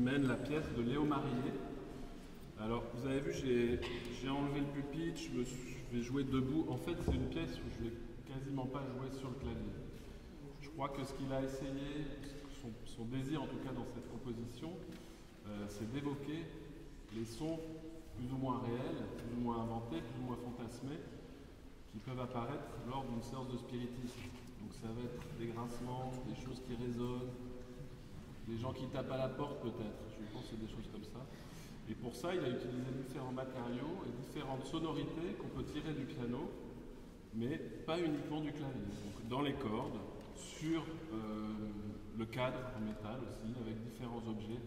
humaine, la pièce de Léo Marillier. Alors, vous avez vu, j'ai enlevé le pupitre, je, vais jouer debout. En fait, c'est une pièce où je vais quasiment pas jouer sur le clavier. Je crois que ce qu'il a essayé, son, son désir en tout cas dans cette composition, euh, c'est d'évoquer les sons plus ou moins réels, plus ou moins inventés, plus ou moins fantasmés, qui peuvent apparaître lors d'une séance de spiritisme. Donc ça va être des grincements, des choses qui résonnent, des gens qui tapent à la porte peut-être, je pense que c'est des choses comme ça. Et pour ça, il a utilisé différents matériaux et différentes sonorités qu'on peut tirer du piano, mais pas uniquement du clavier. Donc dans les cordes, sur euh, le cadre en métal aussi, avec différents objets.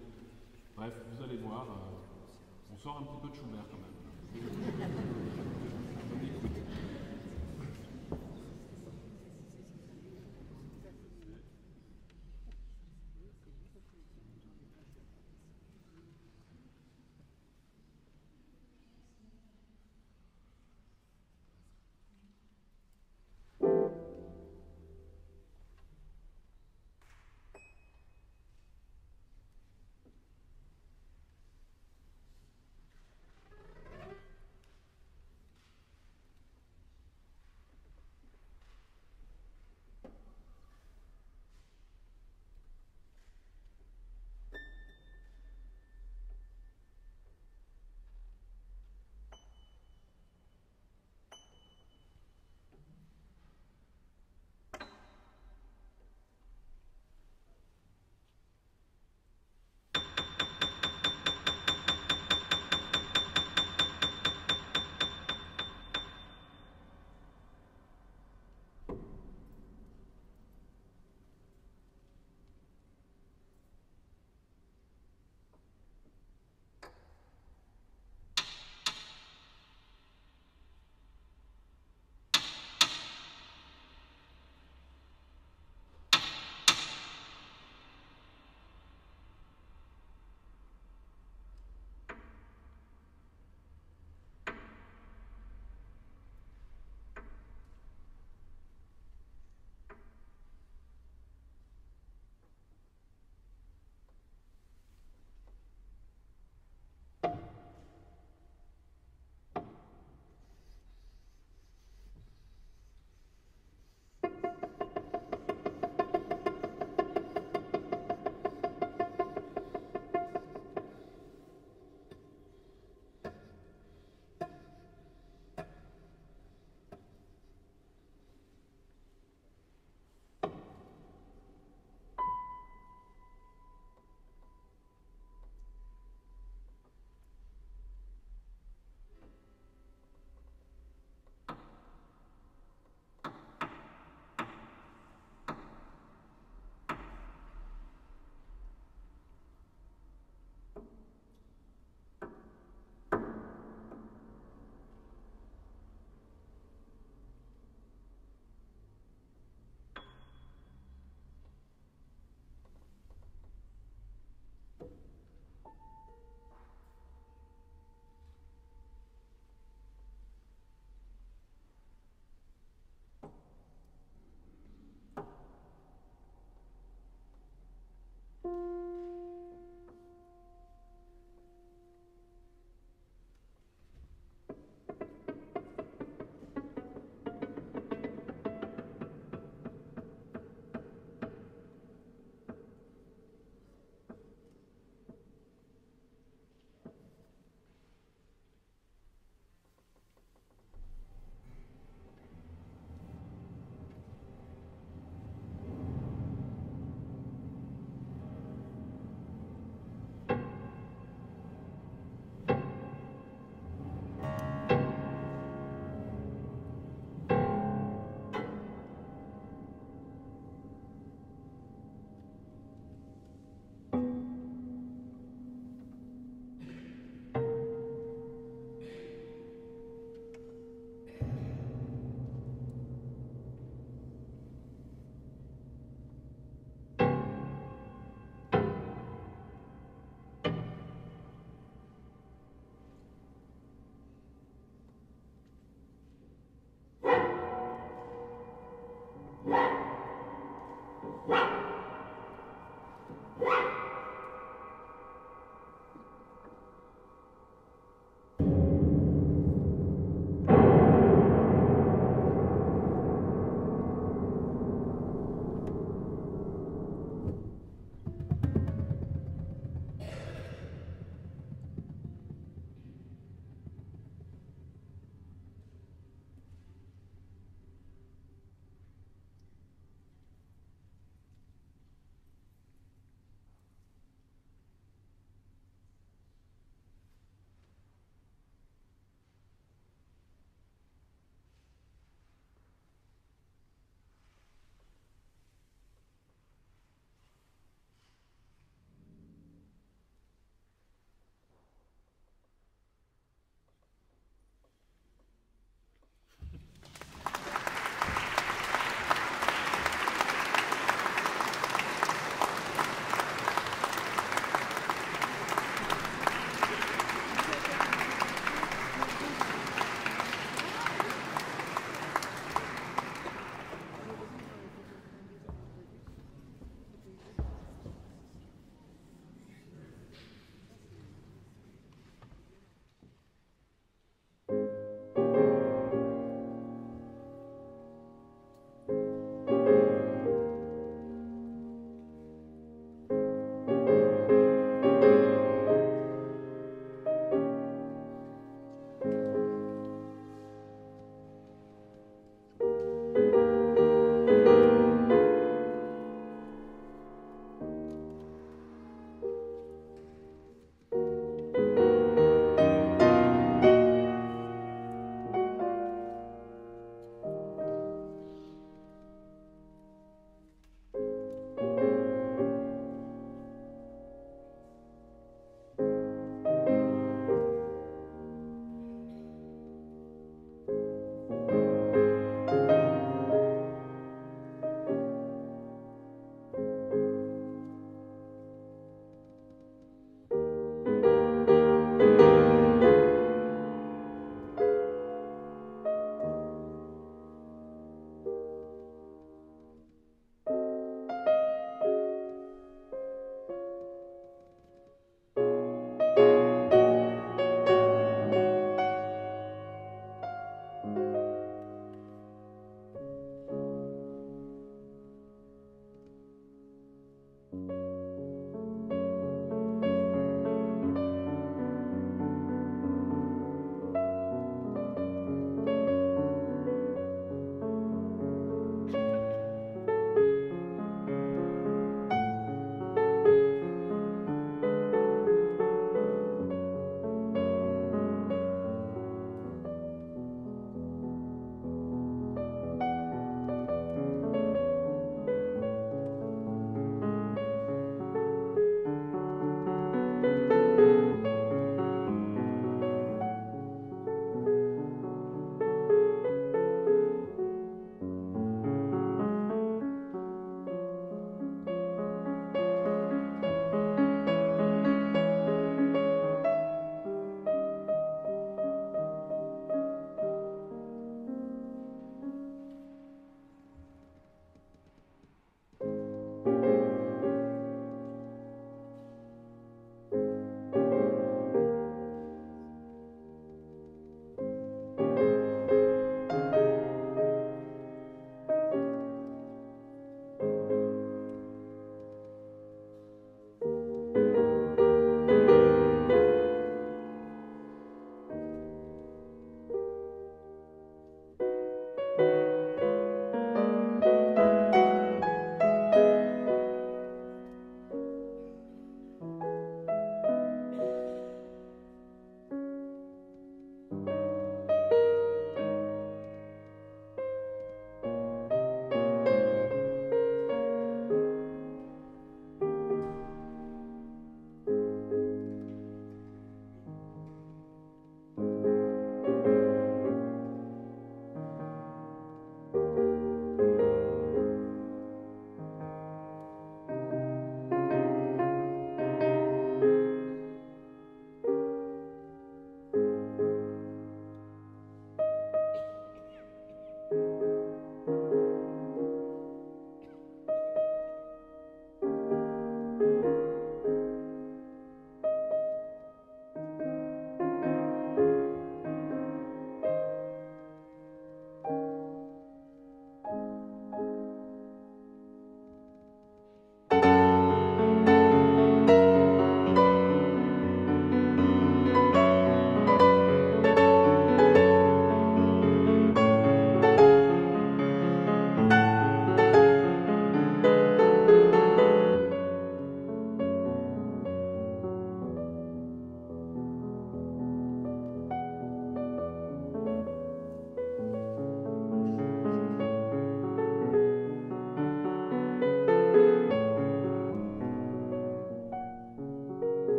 Bref, vous allez voir, euh, on sort un petit peu de Schubert quand même. Wow.